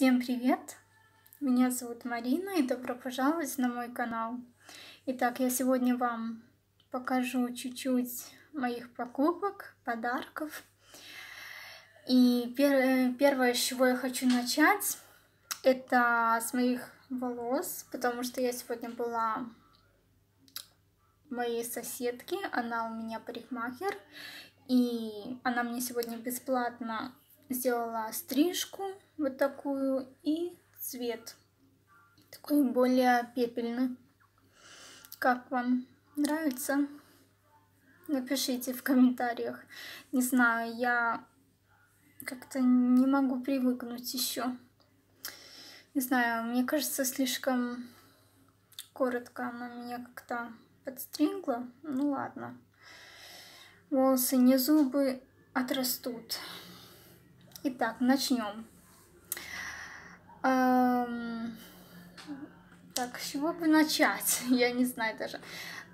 Всем привет! Меня зовут Марина и добро пожаловать на мой канал. Итак, я сегодня вам покажу чуть-чуть моих покупок, подарков. И пер первое, с чего я хочу начать, это с моих волос, потому что я сегодня была моей соседки, она у меня парикмахер, и она мне сегодня бесплатно сделала стрижку вот такую и цвет такой более пепельный. Как вам нравится? Напишите в комментариях. Не знаю, я как-то не могу привыкнуть еще. Не знаю, мне кажется, слишком коротко она меня как-то подстригла. Ну ладно. Волосы не зубы отрастут. Итак, начнем. Эм... Так, с чего бы начать? Я не знаю даже.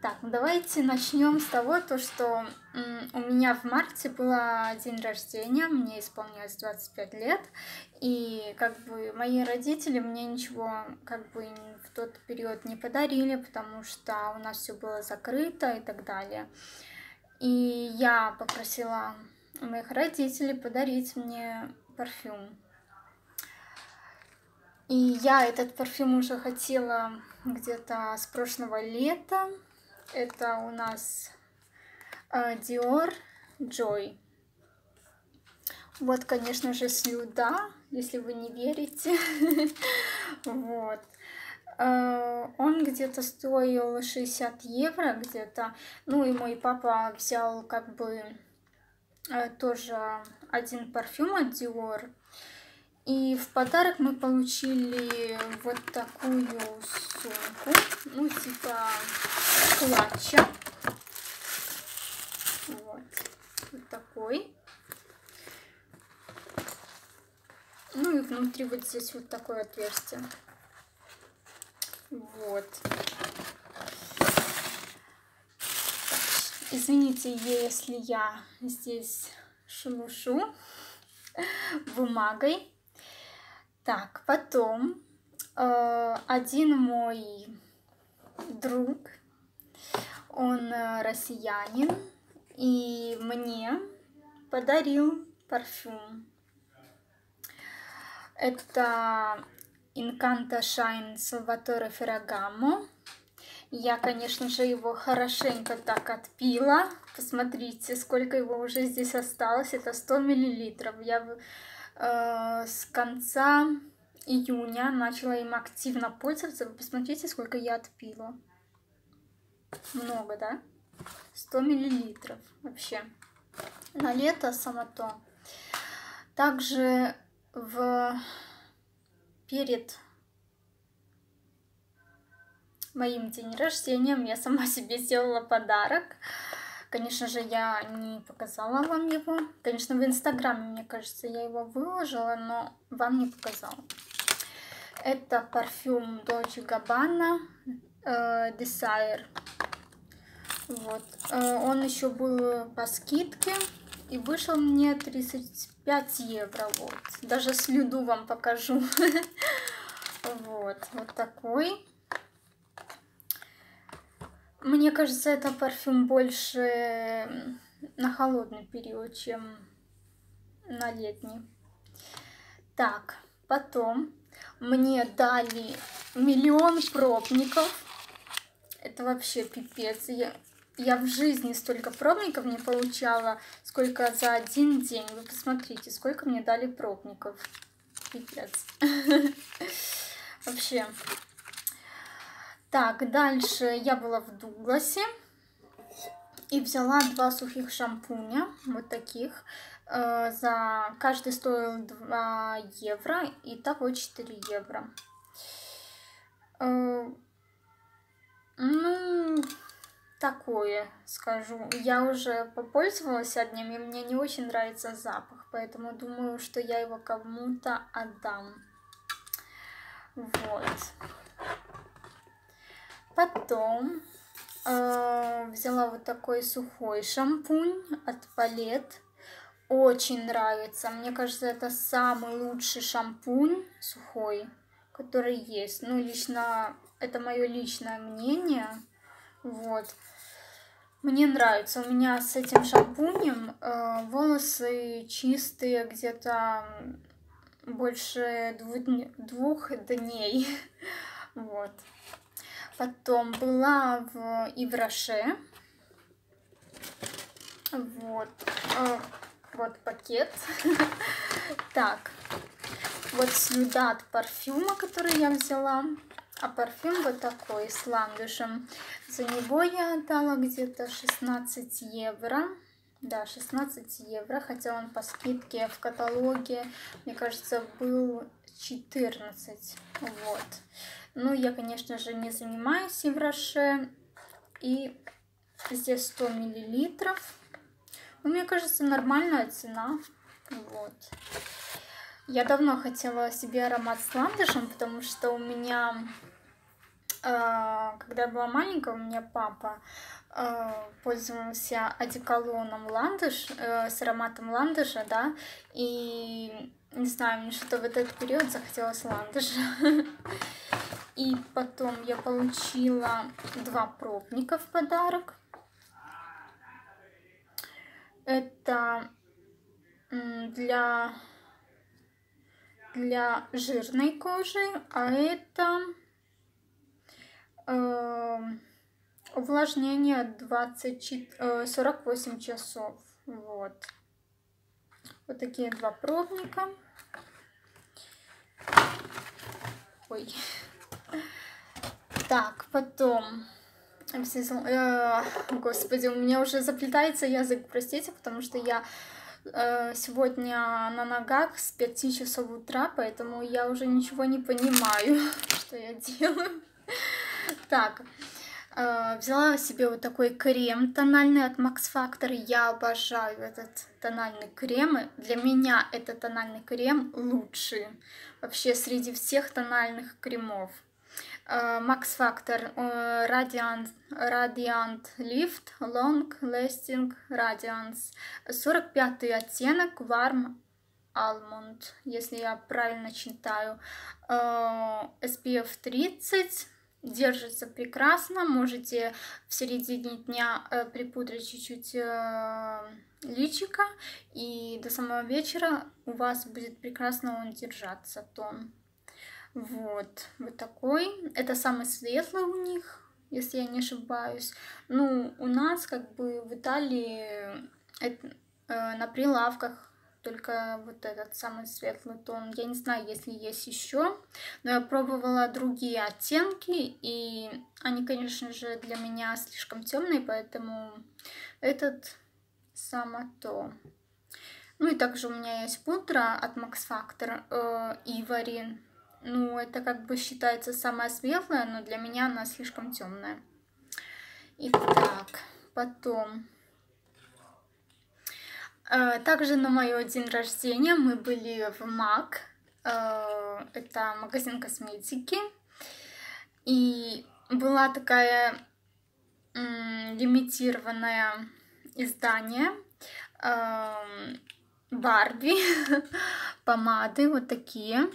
Так, ну давайте начнем с того, то, что у меня в марте было день рождения, мне исполнилось 25 лет, и как бы мои родители мне ничего как бы в тот период не подарили, потому что у нас все было закрыто и так далее. И я попросила моих родителей подарить мне парфюм. И я этот парфюм уже хотела где-то с прошлого лета. Это у нас э, Dior Joy. Вот, конечно же, слюда, если вы не верите. Вот. Э, он где-то стоил 60 евро где-то. Ну и мой папа взял как бы тоже один парфюм от Dior. И в подарок мы получили вот такую сумку, ну типа клатча. Вот, вот такой. Ну и внутри вот здесь вот такое отверстие. Вот. Извините, если я здесь шелушу бумагой. Так, потом э, один мой друг, он э, россиянин, и мне подарил парфюм. Это Incanto Shine Salvatore Ferragamo. Я, конечно же, его хорошенько так отпила. Посмотрите, сколько его уже здесь осталось. Это 100 миллилитров. Я э, с конца июня начала им активно пользоваться. Вы посмотрите, сколько я отпила. Много, да? 100 миллилитров вообще. На лето само то. Также в перед моим день рождения я сама себе сделала подарок. Конечно же, я не показала вам его. Конечно, в Инстаграме, мне кажется, я его выложила, но вам не показала. Это парфюм Dolce Gabbana э, Desire. Вот. Э, он еще был по скидке и вышел мне 35 евро. Вот. Даже слюду вам покажу. Вот. Вот такой. Мне кажется, это парфюм больше на холодный период, чем на летний. Так, потом мне дали миллион пробников. Это вообще пипец. Я, я в жизни столько пробников не получала, сколько за один день. Вы посмотрите, сколько мне дали пробников. Пипец. Вообще, так, дальше я была в Дугласе и взяла два сухих шампуня, вот таких. Э, за каждый стоил 2 евро, и того 4 евро. Э, ну, такое скажу. Я уже попользовалась одним, и мне не очень нравится запах, поэтому думаю, что я его кому-то отдам. Вот. Потом э, взяла вот такой сухой шампунь от Палет. очень нравится. Мне кажется, это самый лучший шампунь сухой, который есть. Ну, лично, это мое личное мнение. Вот. Мне нравится. У меня с этим шампунем э, волосы чистые где-то больше двух, двух дней. Вот. Потом была в Ивраше. Вот. Э, вот пакет. Так. Вот слюда парфюма, который я взяла. А парфюм вот такой, с ландышем. За него я отдала где-то 16 евро. Да, 16 евро, хотя он по скидке в каталоге, мне кажется, был 14. Вот. Ну, я, конечно же, не занимаюсь Евроше. И здесь 100 миллилитров. Ну, мне кажется, нормальная цена. Вот. Я давно хотела себе аромат с ландышем, потому что у меня, э, когда я была маленькая, у меня папа э, пользовался одеколоном ландыш, э, с ароматом ландыша, да, и не знаю, мне что-то в этот период захотелось ландыша. И потом я получила два пробника в подарок. Это для, для жирной кожи, а это э, увлажнение 20, э, 48 часов. Вот. Вот такие два пробника. Ой. Так, потом Э, господи, у меня уже заплетается язык, простите, потому что я э, сегодня на ногах с 5 часов утра, поэтому я уже ничего не понимаю, что я делаю. Так, э, взяла себе вот такой крем тональный от Max Factor. Я обожаю этот тональный крем. Для меня этот тональный крем лучший вообще среди всех тональных кремов. Max Factor Radiant, Radiant Lift Long Lasting Radiance 45 оттенок Warm Almond, если я правильно читаю. SPF 30 держится прекрасно. Можете в середине дня припудрить чуть-чуть личика, и до самого вечера у вас будет прекрасно он держаться, тон. Вот, вот такой. Это самый светлый у них, если я не ошибаюсь. Ну, у нас как бы в Италии это, э, на прилавках только вот этот самый светлый тон. Я не знаю, если есть еще, но я пробовала другие оттенки, и они, конечно же, для меня слишком темные, поэтому этот само то. Ну и также у меня есть пудра от Max Factor э, Ivory ну, это как бы считается самая светлая, но для меня она слишком темная. Итак, потом... Э, также на мое день рождения мы были в МАК. Э, это магазин косметики. И была такая лимитированное издание э, Барби, помады вот такие.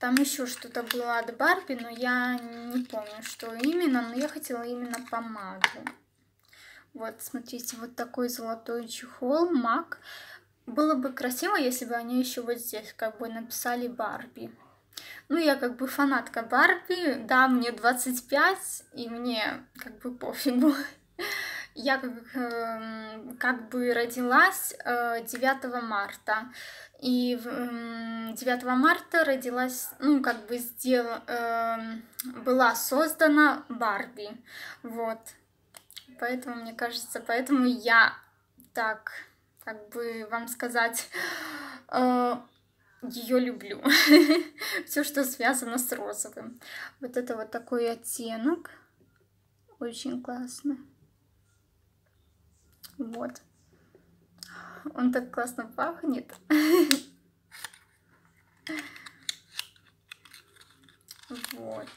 Там еще что-то было от Барби, но я не помню, что именно, но я хотела именно помаду. Вот, смотрите, вот такой золотой чехол, мак. Было бы красиво, если бы они еще вот здесь как бы написали Барби. Ну, я как бы фанатка Барби, да, мне 25, и мне как бы пофигу. Я как, эм, как бы родилась 9 э, марта. И 9 марта родилась, ну, как бы сделала, эм, была создана Барби. Вот. Поэтому, мне кажется, поэтому я так, как бы вам сказать, э, ее люблю. Все, что связано с розовым. Вот это вот такой оттенок. Очень классно. Вот. Он так классно пахнет. Вот.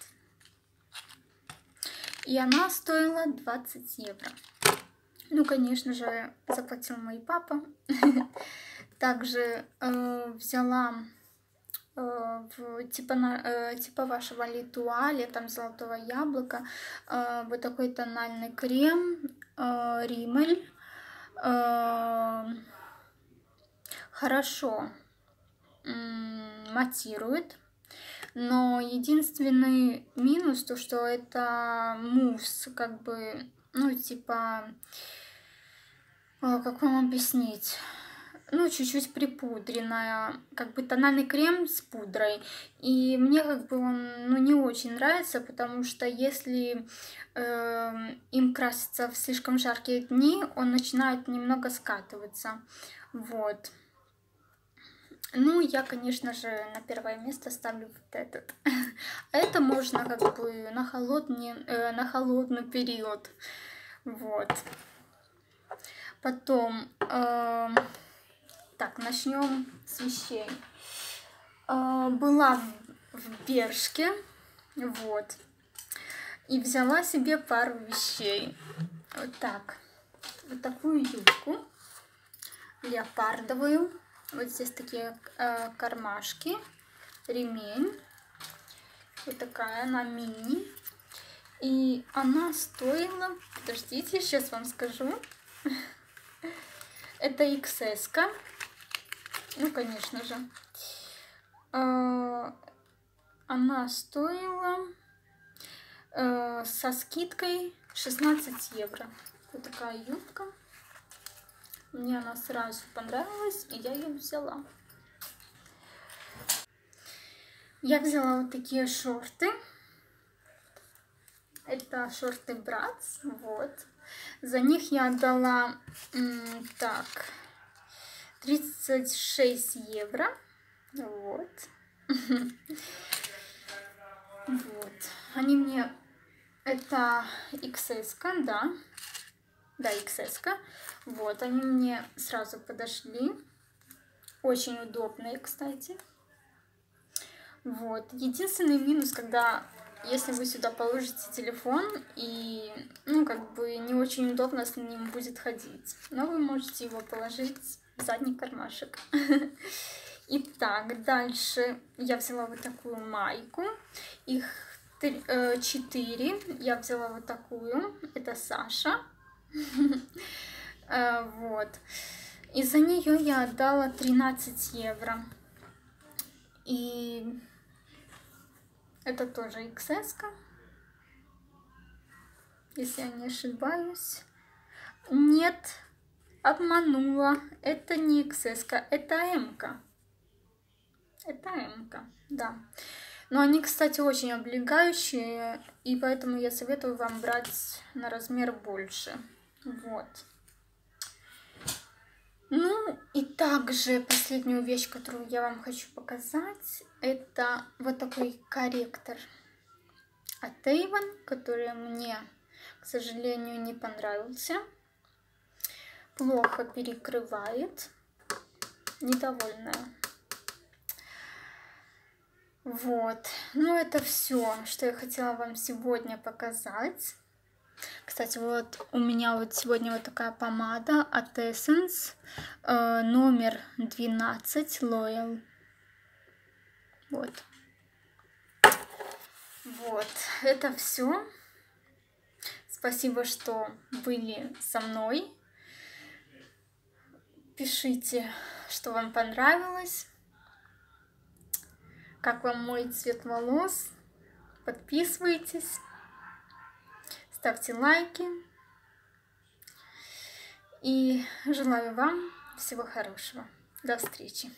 И она стоила 20 евро. Ну, конечно же, заплатил мой папа. Также э, взяла э, в, типа, на, э, типа вашего литуаля, там золотого яблока, э, вот такой тональный крем, э, римель. Э, хорошо матирует. Но единственный минус то, что это мусс, как бы, ну, типа, как вам объяснить? Ну, чуть-чуть припудренная, как бы тональный крем с пудрой. И мне как бы он, ну, не очень нравится, потому что если э, им краситься в слишком жаркие дни, он начинает немного скатываться. Вот. Ну, я, конечно же, на первое место ставлю вот этот. А это можно как бы на, холодный, э, на холодный период. Вот. Потом, э, так, начнем с вещей. Э, была в Бершке, вот. И взяла себе пару вещей. Вот так. Вот такую юбку леопардовую вот здесь такие э, кармашки, ремень. Вот такая она мини. И она стоила, подождите, сейчас вам скажу. Это XS. -ка. Ну, конечно же. Э, она стоила э, со скидкой 16 евро. Вот такая юбка. Мне она сразу понравилась, и я ее взяла. Я взяла вот такие шорты. Это шорты Братс, вот. За них я отдала, так, 36 евро. Вот. Вот. Они мне... Это XS, да. Да, XS. -ка. Вот, они мне сразу подошли. Очень удобные, кстати. Вот. Единственный минус, когда если вы сюда положите телефон, и, ну, как бы не очень удобно с ним будет ходить. Но вы можете его положить задний кармашек. Итак, дальше я взяла вот такую майку. Их э, четыре. Я взяла вот такую. Это Саша. Э, вот. И за нее я отдала 13 евро. И это тоже XS. -ка. Если я не ошибаюсь. Нет, обманула. Это не XS, это М. -ка. Это М, да. Но они, кстати, очень облегающие, и поэтому я советую вам брать на размер больше. Вот. Ну и также последнюю вещь, которую я вам хочу показать, это вот такой корректор от Avon, который мне, к сожалению, не понравился. Плохо перекрывает. Недовольная. Вот. Ну, это все, что я хотела вам сегодня показать. Кстати, вот у меня вот сегодня вот такая помада от Essence, э, номер 12 Loyal. Вот. Вот, это все. Спасибо, что были со мной. Пишите, что вам понравилось, как вам мой цвет волос. Подписывайтесь ставьте лайки. И желаю вам всего хорошего. До встречи.